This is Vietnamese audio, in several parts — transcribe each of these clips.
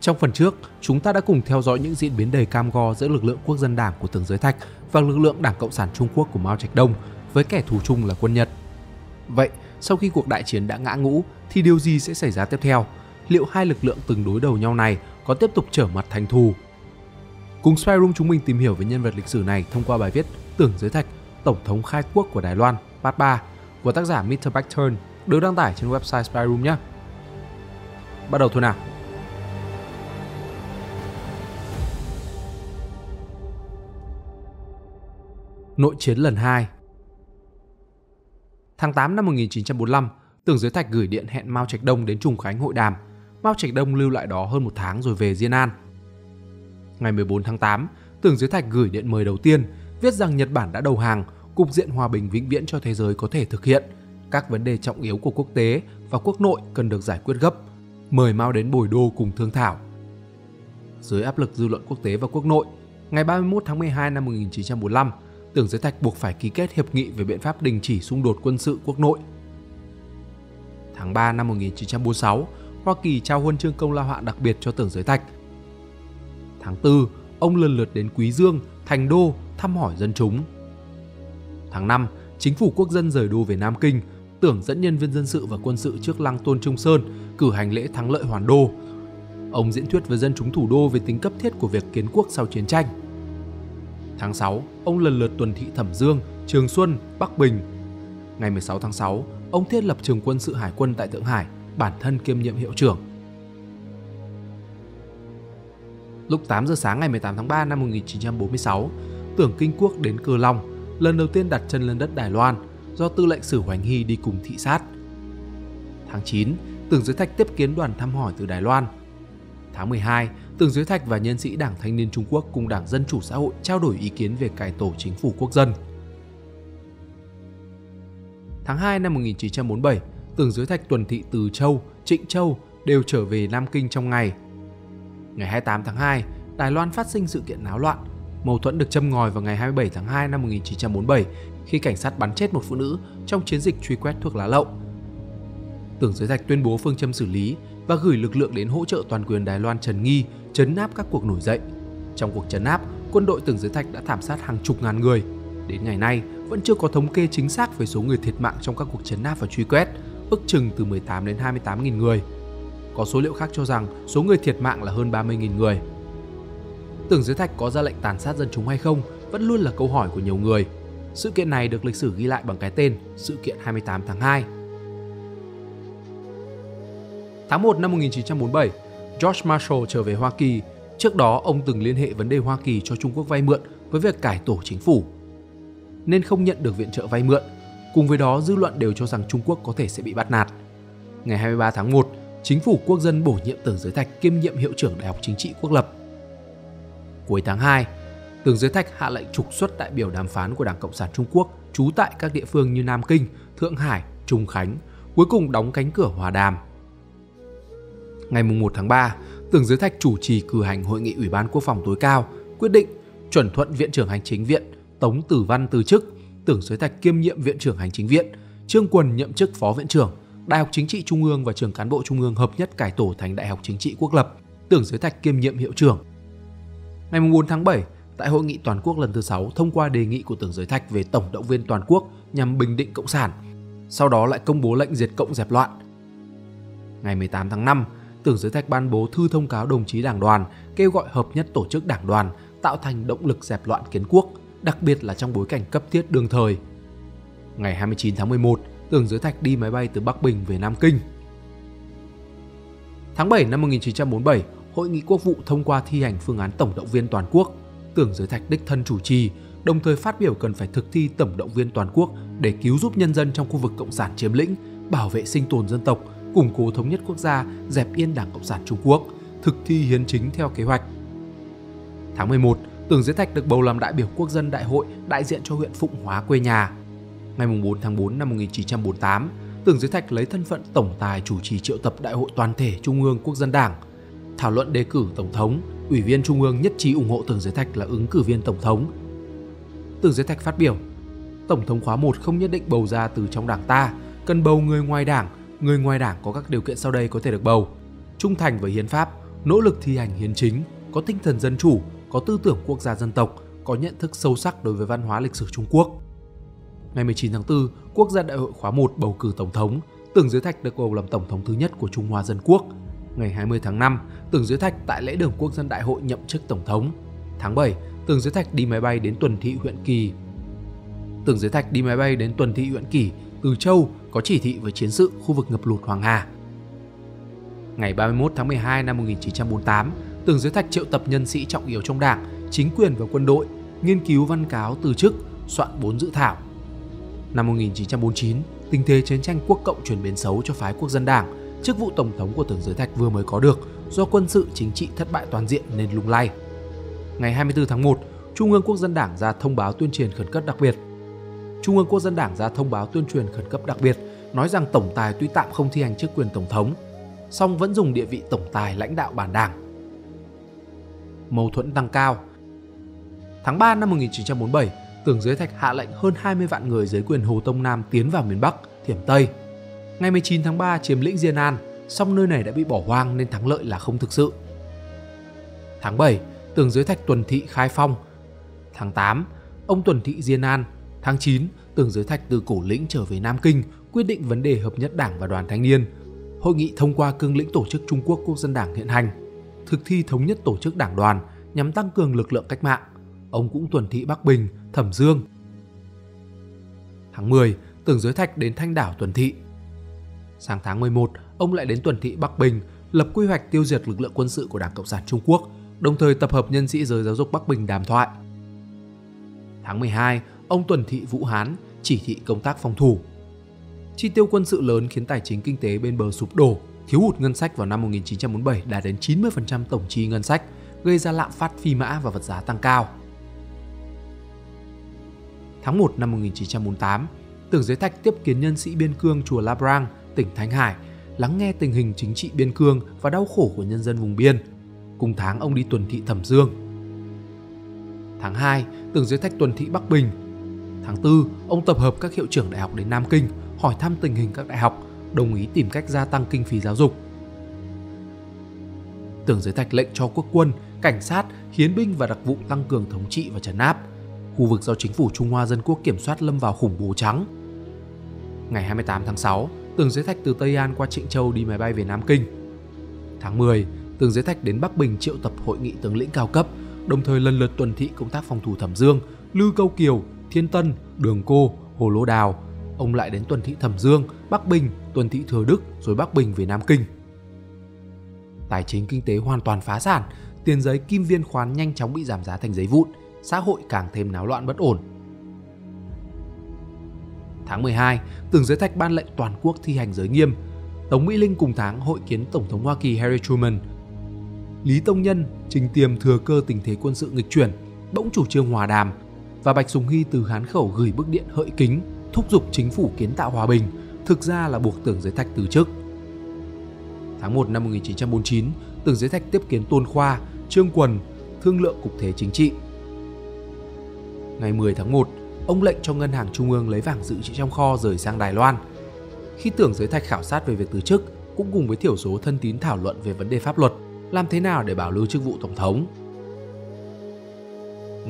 Trong phần trước, chúng ta đã cùng theo dõi những diễn biến đầy cam go giữa lực lượng quốc dân đảng của tướng Giới Thạch và lực lượng Đảng Cộng sản Trung Quốc của Mao Trạch Đông với kẻ thù chung là quân Nhật. Vậy, sau khi cuộc đại chiến đã ngã ngũ thì điều gì sẽ xảy ra tiếp theo? Liệu hai lực lượng từng đối đầu nhau này có tiếp tục trở mặt thành thù? Cùng Spyroom chúng mình tìm hiểu về nhân vật lịch sử này thông qua bài viết Tưởng Giới Thạch, Tổng thống khai quốc của Đài Loan, Part 3 của tác giả Mr. Backturn được đăng tải trên website Spyroom nhé. Bắt đầu thôi nào! Nội chiến lần 2 Tháng 8 năm 1945, Tưởng Giới Thạch gửi điện hẹn Mao Trạch Đông đến Trùng Khánh hội đàm. Mao Trạch Đông lưu lại đó hơn một tháng rồi về Diên An. Ngày 14 tháng 8, Tưởng Giới Thạch gửi điện mời đầu tiên, viết rằng Nhật Bản đã đầu hàng, cục diện hòa bình vĩnh viễn cho thế giới có thể thực hiện. Các vấn đề trọng yếu của quốc tế và quốc nội cần được giải quyết gấp. Mời Mao đến Bồi Đô cùng thương thảo. Dưới áp lực dư luận quốc tế và quốc nội, ngày 31 tháng 12 năm 1945, Tưởng Giới Thạch buộc phải ký kết hiệp nghị về biện pháp đình chỉ xung đột quân sự quốc nội. Tháng 3 năm 1946, Hoa Kỳ trao huân chương công lao hạng đặc biệt cho Tưởng Giới Thạch. Tháng 4, ông lần lượt đến Quý Dương, Thành Đô thăm hỏi dân chúng. Tháng 5, chính phủ quốc dân rời đô về Nam Kinh, Tưởng dẫn nhân viên dân sự và quân sự trước lăng Tôn Trung Sơn cử hành lễ thắng lợi hoàn đô. Ông diễn thuyết với dân chúng thủ đô về tính cấp thiết của việc kiến quốc sau chiến tranh. Tháng 6, ông lần lượt tuần thị Thẩm Dương, Trường Xuân, Bắc Bình. Ngày 16 tháng 6, ông thiết lập trường quân sự hải quân tại Thượng Hải, bản thân kiêm nhiệm hiệu trưởng. Lúc 8 giờ sáng ngày 18 tháng 3 năm 1946, Tưởng Kinh Quốc đến Cờ Long, lần đầu tiên đặt chân lên đất Đài Loan, do tư lệnh Sử Hoành Hy đi cùng thị sát. Tháng 9, Tưởng Giới Thạch tiếp kiến đoàn thăm hỏi từ Đài Loan. Tháng 12, Tưởng Dưới Thạch và nhân sĩ Đảng Thanh niên Trung Quốc cùng Đảng Dân Chủ Xã hội trao đổi ý kiến về cải tổ chính phủ quốc dân. Tháng 2 năm 1947, Tưởng Dưới Thạch tuần thị Từ Châu, Trịnh Châu đều trở về Nam Kinh trong ngày. Ngày 28 tháng 2, Đài Loan phát sinh sự kiện náo loạn. Mâu thuẫn được châm ngòi vào ngày 27 tháng 2 năm 1947 khi cảnh sát bắn chết một phụ nữ trong chiến dịch truy quét thuốc lá lậu. Tưởng Giới Thạch tuyên bố phương châm xử lý và gửi lực lượng đến hỗ trợ toàn quyền Đài Loan Trần Nghi chấn áp các cuộc nổi dậy. Trong cuộc chấn áp, quân đội Tưởng Giới Thạch đã thảm sát hàng chục ngàn người. Đến ngày nay, vẫn chưa có thống kê chính xác về số người thiệt mạng trong các cuộc chấn áp và truy quét, ước chừng từ 18 đến 28 nghìn người. Có số liệu khác cho rằng số người thiệt mạng là hơn 30 nghìn người. Tưởng Giới Thạch có ra lệnh tàn sát dân chúng hay không vẫn luôn là câu hỏi của nhiều người. Sự kiện này được lịch sử ghi lại bằng cái tên Sự kiện 28 tháng 2. Tháng 1 năm 1947, George Marshall trở về Hoa Kỳ. Trước đó, ông từng liên hệ vấn đề Hoa Kỳ cho Trung Quốc vay mượn với việc cải tổ chính phủ. Nên không nhận được viện trợ vay mượn. Cùng với đó, dư luận đều cho rằng Trung Quốc có thể sẽ bị bắt nạt. Ngày 23 tháng 1, Chính phủ quốc dân bổ nhiệm Tưởng Giới Thạch kiêm nhiệm hiệu trưởng Đại học Chính trị Quốc lập. Cuối tháng 2, Tưởng Giới Thạch hạ lệnh trục xuất đại biểu đàm phán của Đảng Cộng sản Trung Quốc trú tại các địa phương như Nam Kinh, Thượng Hải, Trung Khánh, cuối cùng đóng cánh cửa hòa đàm. Ngày 1 tháng 3, Tưởng Giới Thạch chủ trì cử hành hội nghị Ủy ban Quốc phòng tối cao, quyết định chuẩn thuận Viện trưởng Hành chính Viện Tống Tử Văn từ chức, Tưởng Giới Thạch kiêm nhiệm Viện trưởng Hành chính Viện, Trương Quần nhậm chức Phó Viện trưởng, Đại học Chính trị Trung ương và Trường Cán bộ Trung ương hợp nhất cải tổ thành Đại học Chính trị Quốc lập, Tưởng Giới Thạch kiêm nhiệm hiệu trưởng. Ngày 4 tháng 7, tại hội nghị toàn quốc lần thứ 6 thông qua đề nghị của Tưởng Giới Thạch về tổng động viên toàn quốc nhằm bình định cộng sản. Sau đó lại công bố lệnh diệt cộng dẹp loạn. Ngày 18 tháng 5, Tưởng Giới Thạch ban bố thư thông cáo đồng chí đảng đoàn kêu gọi hợp nhất tổ chức đảng đoàn tạo thành động lực dẹp loạn kiến quốc, đặc biệt là trong bối cảnh cấp thiết đương thời. Ngày 29 tháng 11, Tưởng Giới Thạch đi máy bay từ Bắc Bình về Nam Kinh. Tháng 7 năm 1947, Hội nghị Quốc vụ thông qua thi hành phương án tổng động viên toàn quốc. Tưởng Giới Thạch đích thân chủ trì, đồng thời phát biểu cần phải thực thi tổng động viên toàn quốc để cứu giúp nhân dân trong khu vực cộng sản chiếm lĩnh, bảo vệ sinh tồn dân tộc, củng cố thống nhất quốc gia, dẹp yên Đảng Cộng sản Trung Quốc, thực thi hiến chính theo kế hoạch. Tháng 11, Tưởng Giới Thạch được bầu làm đại biểu quốc dân đại hội đại diện cho huyện Phụng Hóa quê nhà. Ngày 4 tháng 4 năm 1948, Tưởng Giới Thạch lấy thân phận tổng tài chủ trì triệu tập đại hội toàn thể Trung ương Quốc dân Đảng, thảo luận đề cử tổng thống, ủy viên Trung ương nhất trí ủng hộ Tưởng Giới Thạch là ứng cử viên tổng thống. Tưởng Giới Thạch phát biểu, Tổng thống khóa 1 không nhất định bầu ra từ trong đảng ta, cần bầu người ngoài đảng, người ngoài đảng có các điều kiện sau đây có thể được bầu. Trung thành với hiến pháp, nỗ lực thi hành hiến chính, có tinh thần dân chủ, có tư tưởng quốc gia dân tộc, có nhận thức sâu sắc đối với văn hóa lịch sử Trung Quốc. Ngày 19 tháng 4, Quốc gia Đại hội khóa 1 bầu cử Tổng thống, Tưởng Giới Thạch được bầu làm Tổng thống thứ nhất của Trung Hoa Dân Quốc. Ngày 20 tháng 5, Tưởng Giới Thạch tại lễ đường Quốc dân Đại hội nhậm chức Tổng thống. Tháng 7, Tưởng Giới Thạch đi máy bay đến Tuần Thị huyện Kỳ. Tưởng Giới Thạch đi máy bay đến Tuần Thị huyện Kỳ, từ Châu có chỉ thị về chiến sự khu vực ngập lụt Hoàng Hà. Ngày 31 tháng 12 năm 1948, Tưởng Giới Thạch triệu tập nhân sĩ trọng yếu trong đảng, chính quyền và quân đội, nghiên cứu văn cáo từ chức, soạn bốn dự thảo. Năm 1949, tình thế chiến tranh quốc cộng chuyển biến xấu cho phái quốc dân đảng, chức vụ tổng thống của Tưởng Giới Thạch vừa mới có được do quân sự chính trị thất bại toàn diện nên lung lay. Ngày 24 tháng 1, Trung ương Quốc dân Đảng ra thông báo tuyên truyền khẩn cấp đặc biệt. Trung ương Quốc dân Đảng ra thông báo tuyên truyền khẩn cấp đặc biệt, nói rằng tổng tài tuy tạm không thi hành chức quyền tổng thống, song vẫn dùng địa vị tổng tài lãnh đạo bản đảng. Mâu thuẫn tăng cao. Tháng 3 năm 1947, Tưởng Giới Thạch hạ lệnh hơn 20 vạn người dưới quyền Hồ Tông Nam tiến vào miền Bắc, Thiểm Tây. Ngày 19 tháng 3 chiếm lĩnh Diên An, song nơi này đã bị bỏ hoang nên thắng lợi là không thực sự. Tháng 7, Tưởng Giới Thạch tuần thị khai phong. Tháng 8, ông tuần thị Diên An. Tháng 9, Tưởng Giới Thạch từ cổ lĩnh trở về Nam Kinh, quyết định vấn đề hợp nhất đảng và đoàn thanh niên. Hội nghị thông qua cương lĩnh tổ chức Trung Quốc Quốc dân Đảng hiện hành, thực thi thống nhất tổ chức đảng đoàn nhằm tăng cường lực lượng cách mạng. Ông cũng tuần thị Bắc Bình, Thẩm Dương. Tháng 10, Tưởng Giới Thạch đến Thanh Đảo tuần thị. Sang tháng 11, ông lại đến tuần thị Bắc Bình, lập quy hoạch tiêu diệt lực lượng quân sự của Đảng Cộng sản Trung Quốc, đồng thời tập hợp nhân sĩ giới giáo dục Bắc Bình đàm thoại. Tháng 12, ông tuần thị Vũ Hán chỉ thị công tác phòng thủ. Chi tiêu quân sự lớn khiến tài chính kinh tế bên bờ sụp đổ, thiếu hụt ngân sách vào năm 1947 đạt đến 90% tổng chi ngân sách, gây ra lạm phát phi mã và vật giá tăng cao. Tháng 1 năm 1948, Tưởng Giới Thạch tiếp kiến nhân sĩ biên cương chùa La Brang, tỉnh Thanh Hải, lắng nghe tình hình chính trị biên cương và đau khổ của nhân dân vùng biên. Cùng tháng ông đi tuần thị Thẩm Dương. Tháng 2, Tưởng Giới Thạch tuần thị Bắc Bình. Tháng 4, ông tập hợp các hiệu trưởng đại học đến Nam Kinh, hỏi thăm tình hình các đại học, đồng ý tìm cách gia tăng kinh phí giáo dục. Tưởng Giới Thạch lệnh cho quốc quân, cảnh sát, hiến binh và đặc vụ tăng cường thống trị và trấn áp. Khu vực do chính phủ Trung Hoa Dân Quốc kiểm soát lâm vào khủng bố trắng. Ngày 28 tháng 6, Tưởng Giới Thạch từ Tây An qua Trịnh Châu đi máy bay về Nam Kinh. Tháng 10, Tưởng Giới Thạch đến Bắc Bình triệu tập hội nghị tướng lĩnh cao cấp, đồng thời lần lượt tuần thị công tác phòng thủ Thẩm Dương, Lư Câu Kiều, Thiên Tân, Đường Cô, Hồ Lô Đào. Ông lại đến tuần thị Thẩm Dương, Bắc Bình, tuần thị Thừa Đức rồi Bắc Bình về Nam Kinh. Tài chính kinh tế hoàn toàn phá sản, tiền giấy kim viên khoán nhanh chóng bị giảm giá thành giấy vụn, xã hội càng thêm náo loạn bất ổn. Tháng 12, Tưởng Giới Thạch ban lệnh toàn quốc thi hành giới nghiêm. Tống Mỹ Linh cùng tháng hội kiến Tổng thống Hoa Kỳ Harry Truman. Lý Tông Nhân trình tiềm thừa cơ tình thế quân sự nghịch chuyển, bỗng chủ trương hòa đàm và Bạch Sùng Hy từ Hán Khẩu gửi bức điện hợi kính thúc giục chính phủ kiến tạo hòa bình, thực ra là buộc Tưởng Giới Thạch từ chức. Tháng 1 năm 1949, Tưởng Giới Thạch tiếp kiến Tôn Khoa, Trương Quần, thương lượng cục thế chính trị. Ngày 10 tháng 1, ông lệnh cho ngân hàng trung ương lấy vàng dự trữ trong kho rời sang Đài Loan. Khi tưởng giới thạch khảo sát về việc từ chức, cũng cùng với thiểu số thân tín thảo luận về vấn đề pháp luật, làm thế nào để bảo lưu chức vụ tổng thống.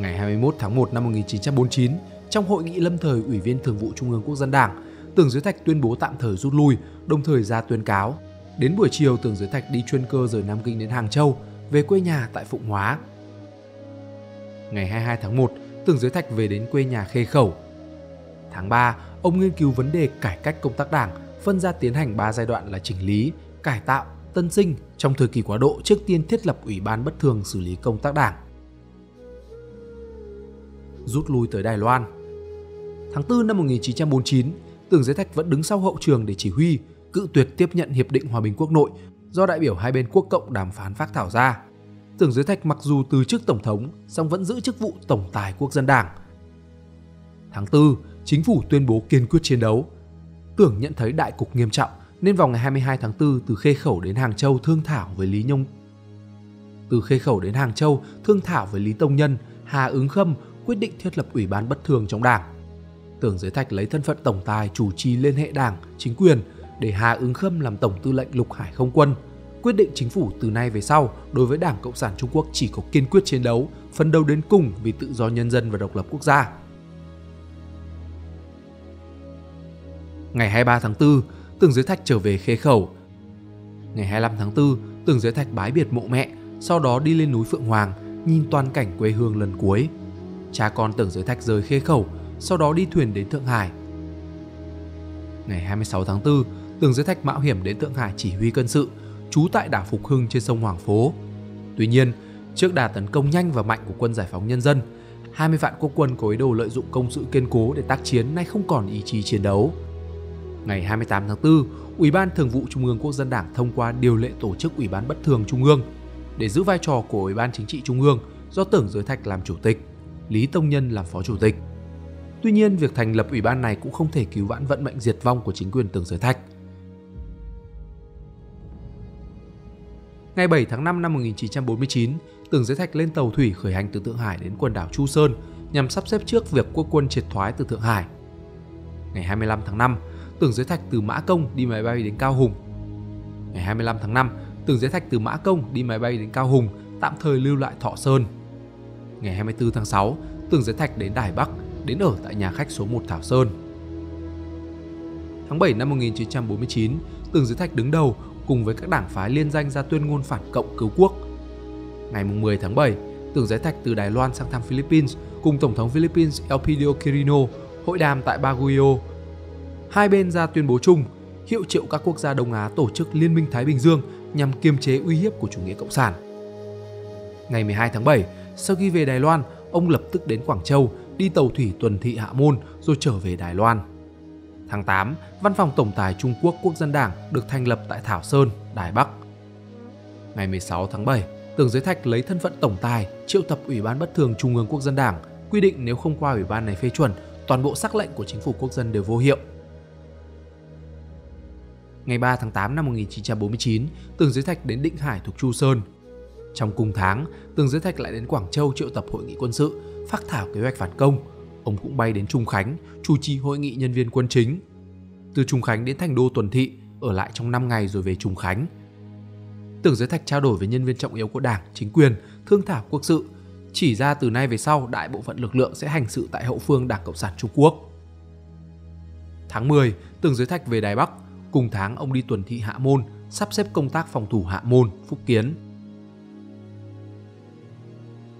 Ngày 21 tháng 1 năm 1949, trong hội nghị lâm thời Ủy viên Thường vụ Trung ương Quốc dân Đảng, Tưởng Giới Thạch tuyên bố tạm thời rút lui, đồng thời ra tuyên cáo. Đến buổi chiều, Tưởng Giới Thạch đi chuyên cơ rời Nam Kinh đến Hàng Châu, về quê nhà tại Phụng Hóa. Ngày 22 tháng 1, Tưởng Giới Thạch về đến quê nhà Khê Khẩu. Tháng 3, ông nghiên cứu vấn đề cải cách công tác đảng, phân ra tiến hành 3 giai đoạn là chỉnh lý, cải tạo, tân sinh trong thời kỳ quá độ trước tiên thiết lập Ủy ban bất thường xử lý công tác đảng. Rút lui tới Đài Loan Tháng 4 năm 1949, Tưởng Giới Thạch vẫn đứng sau hậu trường để chỉ huy, cự tuyệt tiếp nhận Hiệp định Hòa bình Quốc nội do đại biểu hai bên quốc cộng đàm phán phát thảo ra. Tưởng Giới Thạch mặc dù từ chức tổng thống, song vẫn giữ chức vụ tổng tài quốc dân đảng. Tháng 4, chính phủ tuyên bố kiên quyết chiến đấu. Tưởng nhận thấy đại cục nghiêm trọng nên vào ngày 22 tháng 4 từ Khê Khẩu đến Hàng Châu thương thảo với Lý Nhung. Từ Khê Khẩu đến Hàng Châu thương thảo với Lý Tông Nhân, Hà Ứng Khâm quyết định thiết lập ủy ban bất thường trong đảng. Tưởng Giới Thạch lấy thân phận tổng tài chủ trì liên hệ đảng, chính quyền để Hà Ứng Khâm làm tổng tư lệnh lục hải không quân, quyết định chính phủ từ nay về sau đối với Đảng Cộng sản Trung Quốc chỉ có kiên quyết chiến đấu, phấn đấu đến cùng vì tự do nhân dân và độc lập quốc gia. Ngày 23 tháng 4, Tưởng Giới Thạch trở về Khê Khẩu. Ngày 25 tháng 4, Tưởng Giới Thạch bái biệt mộ mẹ, sau đó đi lên núi Phượng Hoàng, nhìn toàn cảnh quê hương lần cuối. Cha con Tưởng Giới Thạch rời Khê Khẩu, sau đó đi thuyền đến Thượng Hải. Ngày 26 tháng 4, Tưởng Giới Thạch mạo hiểm đến Thượng Hải chỉ huy quân sự, trú tại đảo Phục Hưng trên sông Hoàng Phố. Tuy nhiên, trước đà tấn công nhanh và mạnh của quân giải phóng nhân dân, 20 vạn quốc quân có ý đồ lợi dụng công sự kiên cố để tác chiến nay không còn ý chí chiến đấu. Ngày 28 tháng 4, Ủy ban Thường vụ Trung ương Quốc dân Đảng thông qua điều lệ tổ chức Ủy ban Bất thường Trung ương để giữ vai trò của Ủy ban Chính trị Trung ương do Tưởng Giới Thạch làm chủ tịch, Lý Tông Nhân làm phó chủ tịch. Tuy nhiên, việc thành lập ủy ban này cũng không thể cứu vãn vận mệnh diệt vong của chính quyền Tưởng Giới Thạch. Ngày 7 tháng 5 năm 1949, Tưởng Giới Thạch lên tàu thủy khởi hành từ Thượng Hải đến quần đảo Chu Sơn nhằm sắp xếp trước việc quốc quân triệt thoái từ Thượng Hải. Ngày 25 tháng 5, Tưởng Giới Thạch từ Mã Công đi máy bay đến Cao Hùng. Ngày 25 tháng 5, Tưởng Giới Thạch từ Mã Công đi máy bay đến Cao Hùng, tạm thời lưu lại Thọ Sơn. Ngày 24 tháng 6, Tưởng Giới Thạch đến Đài Bắc, đến ở tại nhà khách số 1 Thảo Sơn. Tháng 7 năm 1949, Tưởng Giới Thạch đứng đầu cùng với các đảng phái liên danh ra tuyên ngôn phản cộng cứu quốc. Ngày 10 tháng 7, Tưởng Giới Thạch từ Đài Loan sang thăm Philippines cùng Tổng thống Philippines Elpidio Quirino hội đàm tại Baguio. Hai bên ra tuyên bố chung hiệu triệu các quốc gia Đông Á tổ chức Liên minh Thái Bình Dương nhằm kiềm chế uy hiếp của chủ nghĩa cộng sản. Ngày 12 tháng 7, sau khi về Đài Loan, ông lập tức đến Quảng Châu, đi tàu thủy tuần thị Hạ Môn rồi trở về Đài Loan. Tháng 8, Văn phòng Tổng tài Trung Quốc Quốc dân Đảng được thành lập tại Thảo Sơn, Đài Bắc. Ngày 16 tháng 7, Tưởng Giới Thạch lấy thân phận tổng tài triệu tập Ủy ban Bất thường Trung ương Quốc dân Đảng, quy định nếu không qua ủy ban này phê chuẩn, toàn bộ sắc lệnh của chính phủ quốc dân đều vô hiệu. Ngày 3 tháng 8 năm 1949, Tưởng Giới Thạch đến Định Hải thuộc Chu Sơn. Trong cùng tháng, Tưởng Giới Thạch lại đến Quảng Châu triệu tập hội nghị quân sự, phát thảo kế hoạch phản công. Ông cũng bay đến Trung Khánh, chủ trì hội nghị nhân viên quân chính. Từ Trung Khánh đến thành đô Tuần Thị, ở lại trong 5 ngày rồi về Trung Khánh. Tưởng Giới Thạch trao đổi với nhân viên trọng yếu của Đảng, chính quyền, thương thảo quốc sự, chỉ ra từ nay về sau đại bộ phận lực lượng sẽ hành sự tại hậu phương Đảng Cộng sản Trung Quốc. Tháng 10, Tưởng Giới Thạch về Đài Bắc, cùng tháng ông đi tuần thị Hạ Môn, sắp xếp công tác phòng thủ Hạ Môn, Phúc Kiến.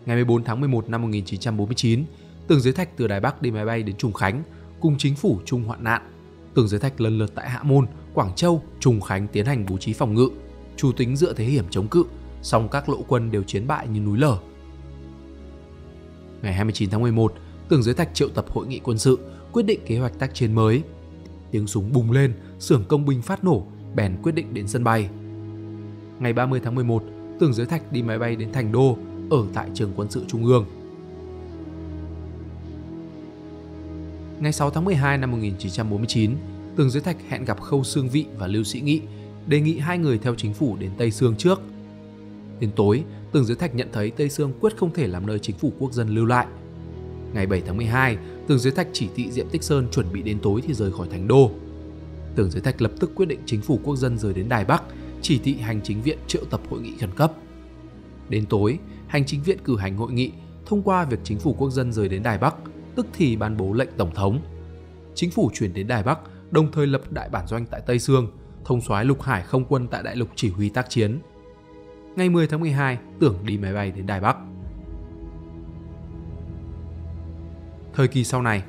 Ngày 14 tháng 11 năm 1949, Tưởng Giới Thạch từ Đài Bắc đi máy bay đến Trùng Khánh, cùng chính phủ chung hoạn nạn. Tưởng Giới Thạch lần lượt tại Hạ Môn, Quảng Châu, Trùng Khánh tiến hành bố trí phòng ngự, chủ tính dựa thế hiểm chống cự, song các lộ quân đều chiến bại như núi lở. Ngày 29 tháng 11, Tưởng Giới Thạch triệu tập hội nghị quân sự, quyết định kế hoạch tác chiến mới. Tiếng súng bùng lên, xưởng công binh phát nổ, bèn quyết định đến sân bay. Ngày 30 tháng 11, Tưởng Giới Thạch đi máy bay đến Thành Đô, ở tại trường quân sự Trung ương. Ngày 6 tháng 12 năm 1949, Tường Giới Thạch hẹn gặp Khâu Sương Vị và Lưu Sĩ Nghị, đề nghị hai người theo chính phủ đến Tây Sương trước. Đến tối, Tường Giới Thạch nhận thấy Tây Sương quyết không thể làm nơi chính phủ quốc dân lưu lại. Ngày 7 tháng 12, Tường Giới Thạch chỉ thị Diệm Tích Sơn chuẩn bị đến tối thì rời khỏi thành đô. Tường Giới Thạch lập tức quyết định chính phủ quốc dân rời đến Đài Bắc, chỉ thị hành chính viện triệu tập hội nghị khẩn cấp. Đến tối, hành chính viện cử hành hội nghị thông qua việc chính phủ quốc dân rời đến Đài Bắc, tức thì ban bố lệnh tổng thống. Chính phủ chuyển đến Đài Bắc, đồng thời lập đại bản doanh tại Tây Sương, thông soái lục hải không quân tại đại lục chỉ huy tác chiến. Ngày 10 tháng 12, Tưởng đi máy bay đến Đài Bắc. Thời kỳ sau này,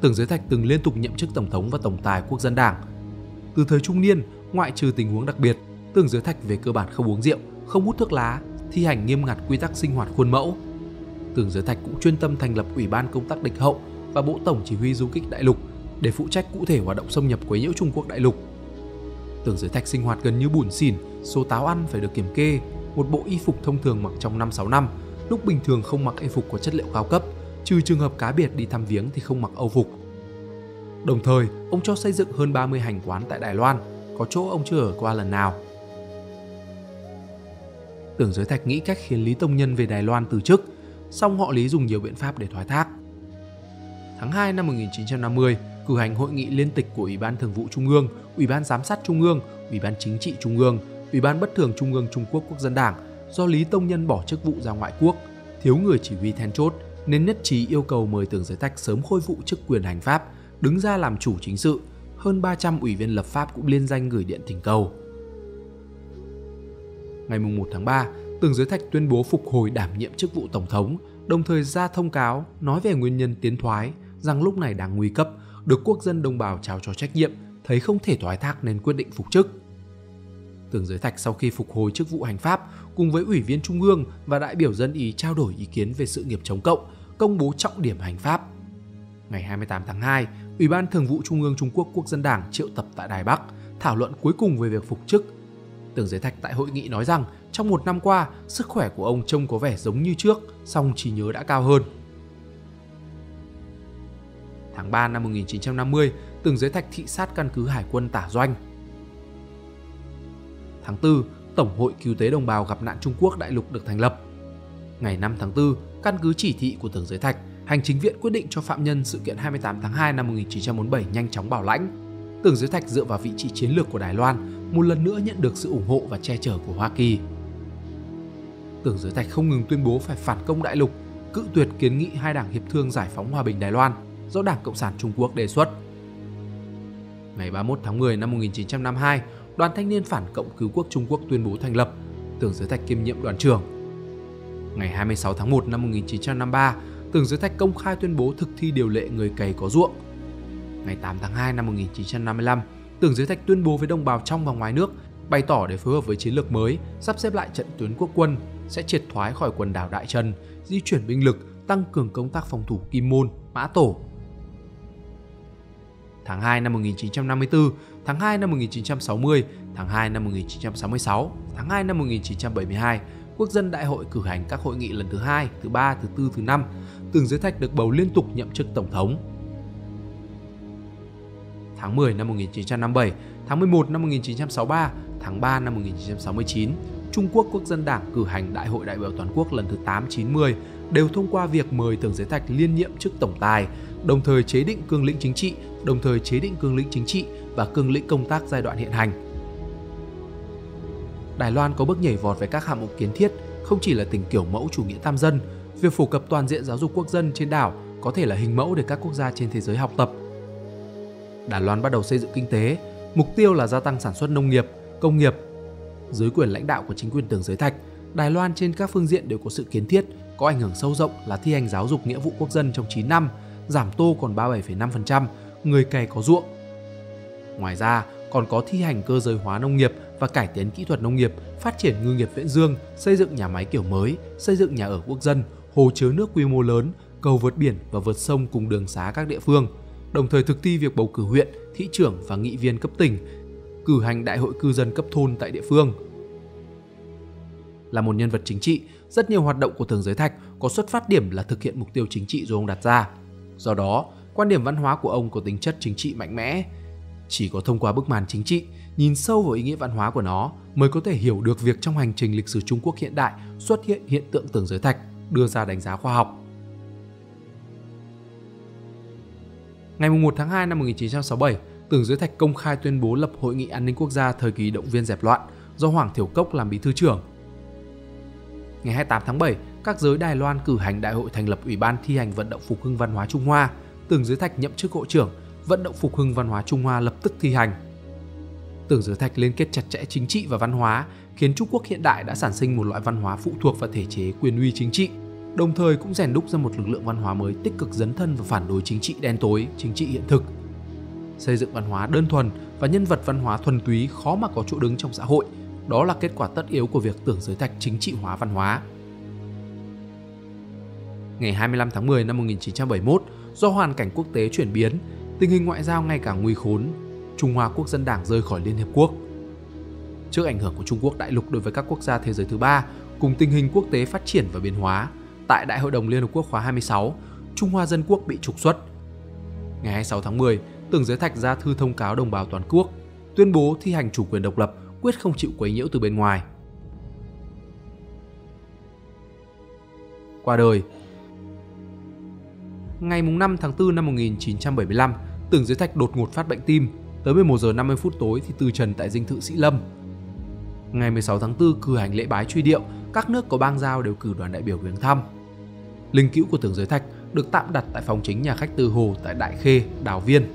Tưởng Giới Thạch từng liên tục nhậm chức tổng thống và tổng tài quốc dân đảng. Từ thời trung niên, ngoại trừ tình huống đặc biệt, Tường Giới Thạch về cơ bản không uống rượu, không hút thuốc lá, thi hành nghiêm ngặt quy tắc sinh hoạt khuôn mẫu. Tường Giới Thạch cũng chuyên tâm thành lập Ủy ban công tác địch hậu và Bộ Tổng chỉ huy du kích đại lục để phụ trách cụ thể hoạt động xâm nhập quấy nhiễu Trung Quốc đại lục. Tường Giới Thạch sinh hoạt gần như bùn xỉn, số táo ăn phải được kiểm kê, một bộ y phục thông thường mặc trong 5-6 năm, lúc bình thường không mặc y phục có chất liệu cao cấp, trừ trường hợp cá biệt đi thăm viếng thì không mặc âu phục. Đồng thời, ông cho xây dựng hơn 30 hành quán tại Đài Loan, có chỗ ông chưa ở qua lần nào. Tưởng Giới Thạch nghĩ cách khiến Lý Tông Nhân về Đài Loan từ chức, song họ Lý dùng nhiều biện pháp để thoái thác. Tháng 2 năm 1950, cử hành hội nghị liên tịch của Ủy ban Thường vụ Trung ương, Ủy ban Giám sát Trung ương, Ủy ban Chính trị Trung ương, Ủy ban Bất thường Trung ương Trung Quốc Quốc dân Đảng do Lý Tông Nhân bỏ chức vụ ra ngoại quốc, thiếu người chỉ huy then chốt nên nhất trí yêu cầu mời Tưởng Giới Thạch sớm khôi phục chức quyền hành pháp, đứng ra làm chủ chính sự. Hơn 300 ủy viên lập pháp cũng liên danh gửi điện thỉnh cầu. Ngày 1 tháng 3, Tường Giới Thạch tuyên bố phục hồi đảm nhiệm chức vụ tổng thống, đồng thời ra thông cáo nói về nguyên nhân tiến thoái rằng lúc này đang nguy cấp, được quốc dân đồng bào trao cho trách nhiệm, thấy không thể thoái thác nên quyết định phục chức. Tường Giới Thạch sau khi phục hồi chức vụ hành pháp cùng với ủy viên trung ương và đại biểu dân Ý trao đổi ý kiến về sự nghiệp chống cộng, công bố trọng điểm hành pháp. Ngày 28 tháng 2, Ủy ban Thường vụ Trung ương Trung Quốc Quốc dân Đảng triệu tập tại Đài Bắc thảo luận cuối cùng về việc phục chức. Tưởng Giới Thạch tại hội nghị nói rằng trong một năm qua, sức khỏe của ông trông có vẻ giống như trước, song trí nhớ đã cao hơn. Tháng 3 năm 1950, Tưởng Giới Thạch thị sát căn cứ hải quân Tả Doanh. Tháng 4, Tổng hội Cứu tế Đồng bào gặp nạn Trung Quốc đại lục được thành lập. Ngày 5 tháng 4, căn cứ chỉ thị của Tưởng Giới Thạch, Hành chính viện quyết định cho phạm nhân sự kiện 28 tháng 2 năm 1947 nhanh chóng bảo lãnh. Tưởng Giới Thạch dựa vào vị trí chiến lược của Đài Loan, một lần nữa nhận được sự ủng hộ và che chở của Hoa Kỳ. Tưởng Giới Thạch không ngừng tuyên bố phải phản công đại lục, cự tuyệt kiến nghị hai đảng hiệp thương giải phóng hòa bình Đài Loan do Đảng Cộng sản Trung Quốc đề xuất. Ngày 31 tháng 10 năm 1952, Đoàn Thanh niên Phản Cộng Cứu Quốc Trung Quốc tuyên bố thành lập, Tưởng Giới Thạch kiêm nhiệm đoàn trưởng. Ngày 26 tháng 1 năm 1953, Tưởng Giới Thạch công khai tuyên bố thực thi điều lệ người cày có ruộng. Ngày 8 tháng 2 năm 1955, Tưởng Giới Thạch tuyên bố với đồng bào trong và ngoài nước, bày tỏ để phối hợp với chiến lược mới, sắp xếp lại trận tuyến quốc quân, sẽ triệt thoái khỏi quần đảo Đại Trần, di chuyển binh lực, tăng cường công tác phòng thủ Kim Môn, Mã Tổ. Tháng 2 năm 1954, tháng 2 năm 1960, tháng 2 năm 1966, tháng 2 năm 1972, Quốc dân đại hội cử hành các hội nghị lần thứ hai, thứ ba, thứ tư, thứ năm. Tưởng Giới Thạch được bầu liên tục nhậm chức tổng thống. Tháng 10 năm 1957, tháng 11 năm 1963, tháng 3 năm 1969, Trung Quốc Quốc dân Đảng cử hành Đại hội đại biểu toàn quốc lần thứ 8, 9, 10 đều thông qua việc mời Tưởng Giới Thạch liên nhiệm chức tổng tài, đồng thời chế định cương lĩnh chính trị, đồng thời chế định cương lĩnh chính trị và cương lĩnh công tác giai đoạn hiện hành. Đài Loan có bước nhảy vọt về các hạng mục kiến thiết, không chỉ là tỉnh kiểu mẫu chủ nghĩa tam dân, việc phổ cập toàn diện giáo dục quốc dân trên đảo có thể là hình mẫu để các quốc gia trên thế giới học tập. Đài Loan bắt đầu xây dựng kinh tế, mục tiêu là gia tăng sản xuất nông nghiệp, công nghiệp. Dưới quyền lãnh đạo của chính quyền tưởng giới thạch, Đài Loan trên các phương diện đều có sự kiến thiết, có ảnh hưởng sâu rộng là thi hành giáo dục nghĩa vụ quốc dân trong 9 năm, giảm tô còn 37,5%, người cày có ruộng. Ngoài ra, còn có thi hành cơ giới hóa nông nghiệp và cải tiến kỹ thuật nông nghiệp, phát triển ngư nghiệp viễn dương, xây dựng nhà máy kiểu mới, xây dựng nhà ở quốc dân, hồ chứa nước quy mô lớn, cầu vượt biển và vượt sông cùng đường xá các địa phương, đồng thời thực thi việc bầu cử huyện, thị trưởng và nghị viên cấp tỉnh, cử hành đại hội cư dân cấp thôn tại địa phương. Là một nhân vật chính trị, rất nhiều hoạt động của Thường Giới Thạch có xuất phát điểm là thực hiện mục tiêu chính trị do ông đặt ra. Do đó, quan điểm văn hóa của ông có tính chất chính trị mạnh mẽ. Chỉ có thông qua bức màn chính trị, nhìn sâu vào ý nghĩa văn hóa của nó mới có thể hiểu được việc trong hành trình lịch sử Trung Quốc hiện đại xuất hiện hiện tượng Thường giới thạch, đưa ra đánh giá khoa học. Ngày 1 tháng 2 năm 1967, Tưởng Giới Thạch công khai tuyên bố lập Hội nghị An ninh Quốc gia thời kỳ động viên dẹp loạn do Hoàng Thiểu Cốc làm bí thư trưởng. Ngày 28 tháng 7, các giới Đài Loan cử hành đại hội thành lập Ủy ban thi hành vận động phục hưng văn hóa Trung Hoa. Tưởng Giới Thạch nhậm chức hội trưởng, vận động phục hưng văn hóa Trung Hoa lập tức thi hành. Tưởng Giới Thạch liên kết chặt chẽ chính trị và văn hóa, khiến Trung Quốc hiện đại đã sản sinh một loại văn hóa phụ thuộc vào thể chế quyền uy chính trị, đồng thời cũng rèn đúc ra một lực lượng văn hóa mới tích cực dấn thân và phản đối chính trị đen tối, chính trị hiện thực. Xây dựng văn hóa đơn thuần và nhân vật văn hóa thuần túy khó mà có chỗ đứng trong xã hội, đó là kết quả tất yếu của việc tưởng giới thạch chính trị hóa văn hóa. Ngày 25 tháng 10 năm 1971, do hoàn cảnh quốc tế chuyển biến, tình hình ngoại giao ngày càng nguy khốn, Trung Hoa Quốc dân Đảng rơi khỏi Liên Hiệp Quốc. Trước ảnh hưởng của Trung Quốc đại lục đối với các quốc gia thế giới thứ ba, cùng tình hình quốc tế phát triển và biến hóa, tại Đại hội đồng Liên Hợp Quốc khóa 26, Trung Hoa Dân Quốc bị trục xuất. Ngày 26 tháng 10, Tưởng Giới Thạch ra thư thông cáo đồng bào toàn quốc, tuyên bố thi hành chủ quyền độc lập, quyết không chịu quấy nhiễu từ bên ngoài. Qua đời Ngày 5 tháng 4 năm 1975, Tưởng Giới Thạch đột ngột phát bệnh tim, tới 11 giờ 50 phút tối thì từ trần tại dinh thự Sĩ Lâm. Ngày 16 tháng 4 cử hành lễ bái truy điệu, các nước có bang giao đều cử đoàn đại biểu viếng thăm. Linh cữu của Tưởng Giới Thạch được tạm đặt tại phòng chính nhà khách Từ Hồ tại Đại Khê, Đào Viên.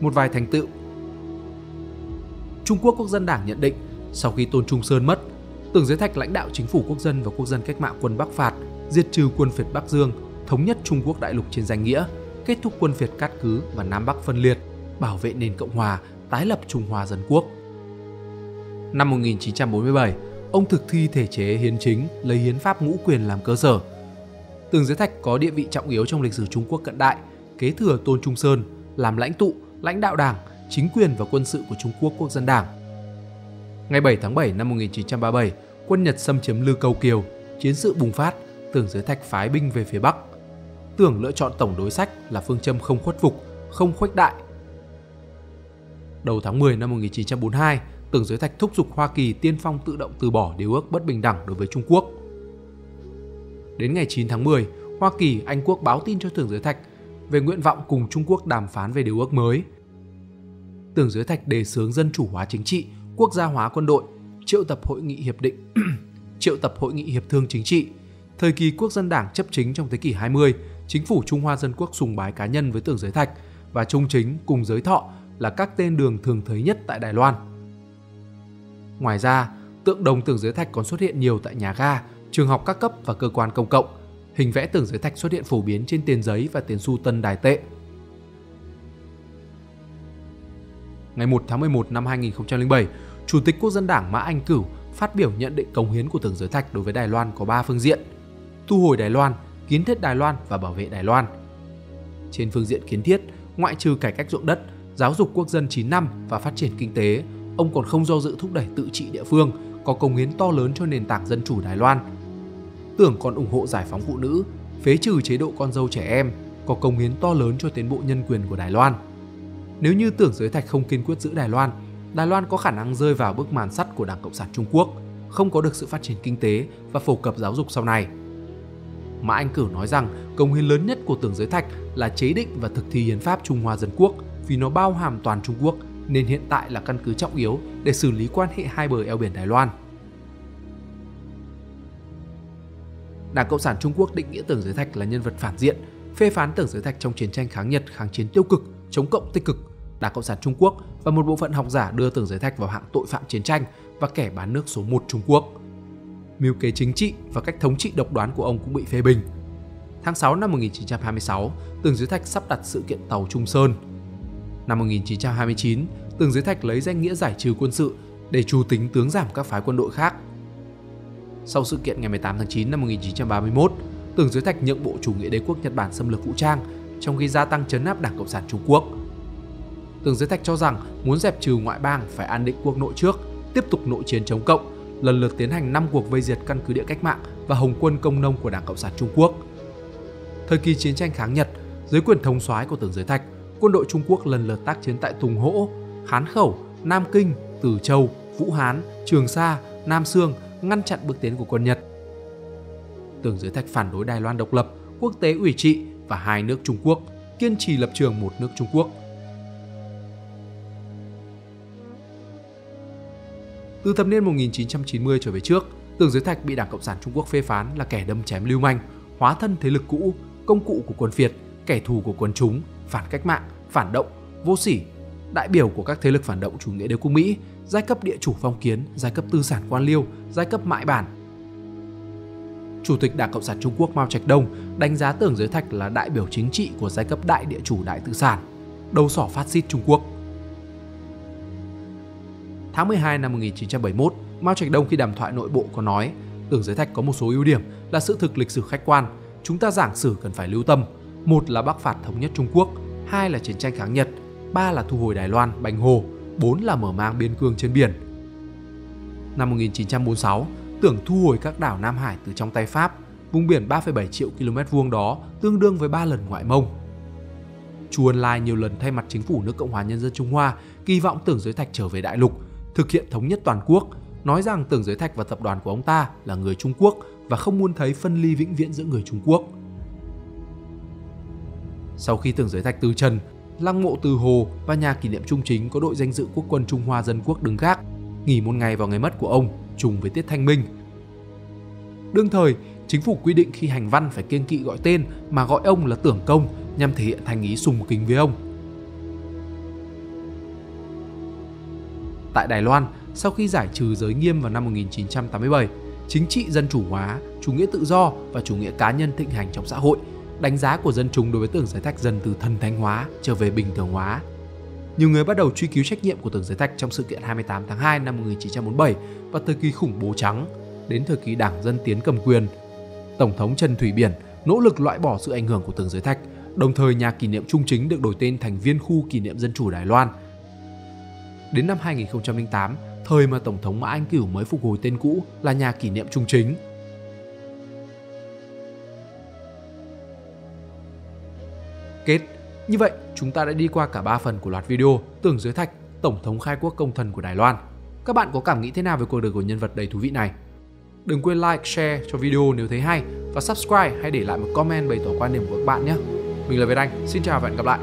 Một vài thành tựu Trung Quốc Quốc dân Đảng nhận định sau khi Tôn Trung Sơn mất, Tưởng Giới Thạch lãnh đạo chính phủ quốc dân và quốc dân cách mạng quân Bắc phạt, diệt trừ quân phiệt Bắc Dương, thống nhất Trung Quốc đại lục trên danh nghĩa, kết thúc quân phiệt cát cứ và Nam Bắc phân liệt, bảo vệ nền Cộng hòa, tái lập Trung Hoa Dân Quốc. Năm 1947, ông thực thi thể chế hiến chính lấy hiến pháp ngũ quyền làm cơ sở. Tưởng Giới Thạch có địa vị trọng yếu trong lịch sử Trung Quốc cận đại, kế thừa Tôn Trung Sơn làm lãnh tụ, lãnh đạo đảng, chính quyền và quân sự của Trung Quốc Quốc dân Đảng. Ngày 7 tháng 7 năm 1937, quân Nhật xâm chiếm Lư Câu Kiều, chiến sự bùng phát, Tưởng Giới Thạch phái binh về phía Bắc. Tưởng lựa chọn tổng đối sách là phương châm không khuất phục, không khuếch đại. Đầu tháng 10 năm 1942, Tưởng Giới Thạch thúc giục Hoa Kỳ tiên phong tự động từ bỏ điều ước bất bình đẳng đối với Trung Quốc. Đến ngày 9 tháng 10, Hoa Kỳ, Anh Quốc báo tin cho Tưởng Giới Thạch về nguyện vọng cùng Trung Quốc đàm phán về điều ước mới. Tưởng Giới Thạch đề xướng dân chủ hóa chính trị, quốc gia hóa quân đội, triệu tập hội nghị hiệp định, triệu tập hội nghị hiệp thương chính trị. Thời kỳ quốc dân đảng chấp chính trong thế kỷ 20, chính phủ Trung Hoa Dân Quốc sùng bái cá nhân với Tưởng Giới Thạch và Trung Chính cùng Giới Thọ là các tên đường thường thấy nhất tại Đài Loan. Ngoài ra, tượng đồng tường Giới Thạch còn xuất hiện nhiều tại nhà ga, trường học các cấp và cơ quan công cộng. Hình vẽ tường Giới Thạch xuất hiện phổ biến trên tiền giấy và tiền xu tân đài tệ. Ngày 1 tháng 11 năm 2007, Chủ tịch Quốc dân Đảng Mã Anh Cửu phát biểu nhận định cống hiến của tường Giới Thạch đối với Đài Loan có 3 phương diện: thu hồi Đài Loan, kiến thiết Đài Loan và bảo vệ Đài Loan. Trên phương diện kiến thiết, ngoại trừ cải cách ruộng đất, giáo dục quốc dân 9 năm và phát triển kinh tế, ông còn không do dự thúc đẩy tự trị địa phương, có công hiến to lớn cho nền tảng dân chủ Đài Loan. Tưởng còn ủng hộ giải phóng phụ nữ, phế trừ chế độ con dâu trẻ em, có công hiến to lớn cho tiến bộ nhân quyền của Đài Loan. Nếu như tưởng giới thạch không kiên quyết giữ Đài Loan, Đài Loan có khả năng rơi vào bức màn sắt của Đảng Cộng sản Trung Quốc, không có được sự phát triển kinh tế và phổ cập giáo dục sau này. Mã Anh Cửu nói rằng công hiến lớn nhất của tưởng giới thạch là chế định và thực thi hiến pháp Trung Hoa Dân Quốc vì nó bao hàm toàn Trung Quốc nên hiện tại là căn cứ trọng yếu để xử lý quan hệ hai bờ eo biển Đài Loan. Đảng Cộng sản Trung Quốc định nghĩa Tưởng Giới Thạch là nhân vật phản diện, phê phán Tưởng Giới Thạch trong chiến tranh kháng Nhật, kháng chiến tiêu cực, chống cộng tích cực. Đảng Cộng sản Trung Quốc và một bộ phận học giả đưa Tưởng Giới Thạch vào hạng tội phạm chiến tranh và kẻ bán nước số 1 Trung Quốc. Mưu kế chính trị và cách thống trị độc đoán của ông cũng bị phê bình. Tháng 6 năm 1926, Tưởng Giới Thạch sắp đặt sự kiện tàu Trung Sơn. Năm 1929, Tưởng Giới Thạch lấy danh nghĩa giải trừ quân sự để trù tính tướng giảm các phái quân đội khác. Sau sự kiện ngày 18 tháng 9 năm 1931, Tưởng Giới Thạch nhượng bộ chủ nghĩa đế quốc Nhật Bản xâm lược vũ trang, trong khi gia tăng chấn áp Đảng Cộng sản Trung Quốc. Tưởng Giới Thạch cho rằng muốn dẹp trừ ngoại bang phải an định quốc nội trước, tiếp tục nội chiến chống cộng, lần lượt tiến hành 5 cuộc vây diệt căn cứ địa cách mạng và Hồng quân công nông của Đảng Cộng sản Trung Quốc. Thời kỳ chiến tranh kháng Nhật, dưới quyền thống soái của Tưởng Giới Thạch, quân đội Trung Quốc lần lượt tác chiến tại Tùng Hỗ, Hán Khẩu, Nam Kinh, Từ Châu, Vũ Hán, Trường Sa, Nam Sương ngăn chặn bước tiến của quân Nhật. Tưởng Giới Thạch phản đối Đài Loan độc lập, quốc tế ủy trị và hai nước Trung Quốc, kiên trì lập trường một nước Trung Quốc. Từ thập niên 1990 trở về trước, Tưởng Giới Thạch bị Đảng Cộng sản Trung Quốc phê phán là kẻ đâm chém lưu manh, hóa thân thế lực cũ, công cụ của quân phiệt, kẻ thù của quân chúng, phản cách mạng, phản động, vô sỉ, đại biểu của các thế lực phản động chủ nghĩa đế quốc Mỹ, giai cấp địa chủ phong kiến, giai cấp tư sản quan liêu, giai cấp mại bản. Chủ tịch Đảng Cộng sản Trung Quốc Mao Trạch Đông đánh giá Tưởng Giới Thạch là đại biểu chính trị của giai cấp đại địa chủ đại tư sản, đầu sỏ phát xít Trung Quốc. Tháng 12 năm 1971, Mao Trạch Đông khi đàm thoại nội bộ có nói Tưởng Giới Thạch có một số ưu điểm là sự thực lịch sử khách quan, chúng ta giảng sử cần phải lưu tâm. Một là Bắc phạt thống nhất Trung Quốc, hai là chiến tranh kháng Nhật, ba là thu hồi Đài Loan, Bành Hồ, bốn là mở mang biên cương trên biển. Năm 1946, tưởng thu hồi các đảo Nam Hải từ trong tay Pháp, vùng biển 3,7 triệu km vuông đó tương đương với 3 lần ngoại mông. Chu Ân Lai nhiều lần thay mặt chính phủ nước Cộng hòa Nhân dân Trung Hoa kỳ vọng tưởng giới thạch trở về đại lục, thực hiện thống nhất toàn quốc, nói rằng tưởng giới thạch và tập đoàn của ông ta là người Trung Quốc và không muốn thấy phân ly vĩnh viễn giữa người Trung Quốc. Sau khi tưởng giới thạch từ trần, lăng mộ từ hồ và nhà kỷ niệm trung chính có đội danh dự quốc quân Trung Hoa Dân Quốc đứng gác, nghỉ một ngày vào ngày mất của ông, trùng với tiết thanh minh. Đương thời, chính phủ quy định khi hành văn phải kiêng kỵ gọi tên mà gọi ông là tưởng công nhằm thể hiện thành ý sùng kính với ông. Tại Đài Loan, sau khi giải trừ giới nghiêm vào năm 1987, chính trị dân chủ hóa, chủ nghĩa tự do và chủ nghĩa cá nhân thịnh hành trong xã hội, đánh giá của dân chúng đối với tưởng giới thạch dần từ thần thánh hóa trở về bình thường hóa. Nhiều người bắt đầu truy cứu trách nhiệm của tưởng giới thạch trong sự kiện 28 tháng 2 năm 1947 và thời kỳ khủng bố trắng, đến thời kỳ đảng dân tiến cầm quyền. Tổng thống Trần Thủy Biển nỗ lực loại bỏ sự ảnh hưởng của tưởng giới thạch, đồng thời nhà kỷ niệm trung chính được đổi tên thành Viên khu kỷ niệm dân chủ Đài Loan. Đến năm 2008, thời mà Tổng thống Mã Anh Cửu mới phục hồi tên cũ là nhà kỷ niệm trung chính. Kết như vậy, chúng ta đã đi qua cả 3 phần của loạt video Tưởng Giới Thạch, Tổng thống khai quốc công thần của Đài Loan. Các bạn có cảm nghĩ thế nào về cuộc đời của nhân vật đầy thú vị này? Đừng quên like, share cho video nếu thấy hay và subscribe hay để lại một comment bày tỏ quan điểm của các bạn nhé. Mình là Việt Anh, xin chào và hẹn gặp lại.